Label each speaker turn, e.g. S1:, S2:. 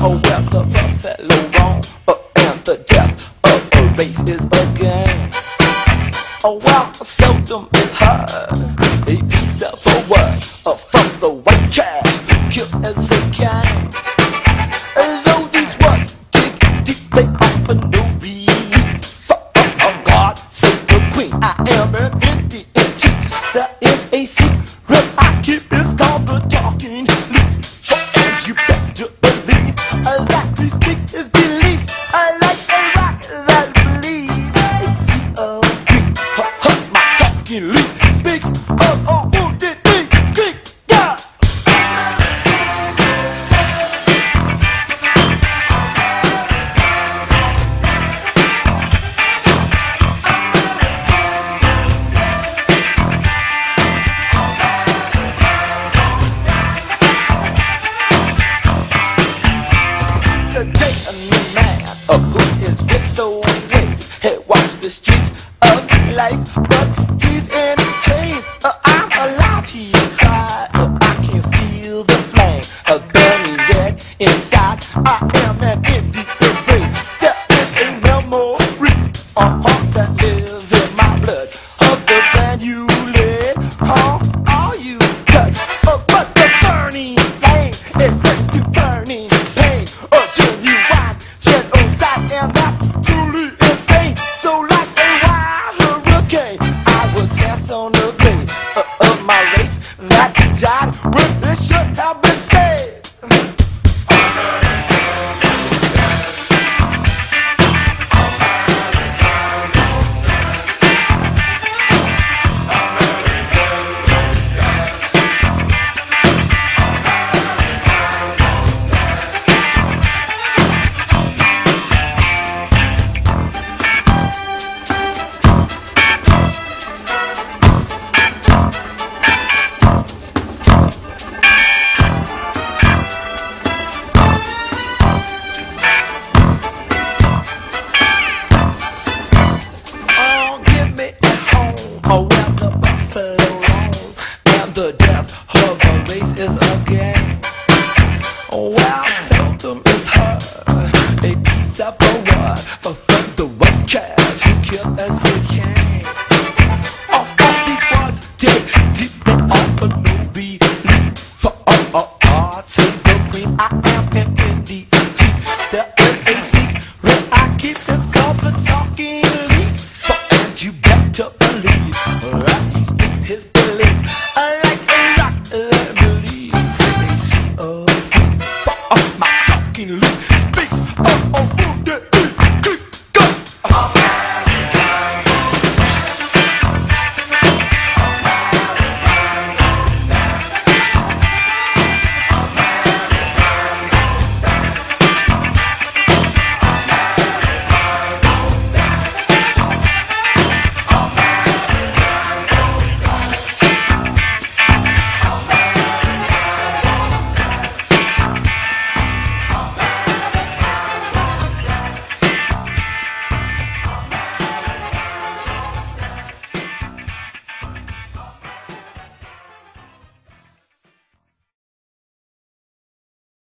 S1: Oh well, the buffalo wrong, and the death of a race is a game. Oh well, seldom is heard a piece of a word from the white trash, cute as a can. And though these words dig deep, they often no read. For oh, God save the queen, I am an Indian chief. There is a secret my talking leaf speaks of a wounded knee. Kick, yeah. Today a new man uh, who is with the wind He walks the streets of life But in. A chain uh, I'm alive, he's the death of the race is a Oh, While seldom is heard. oh, oh.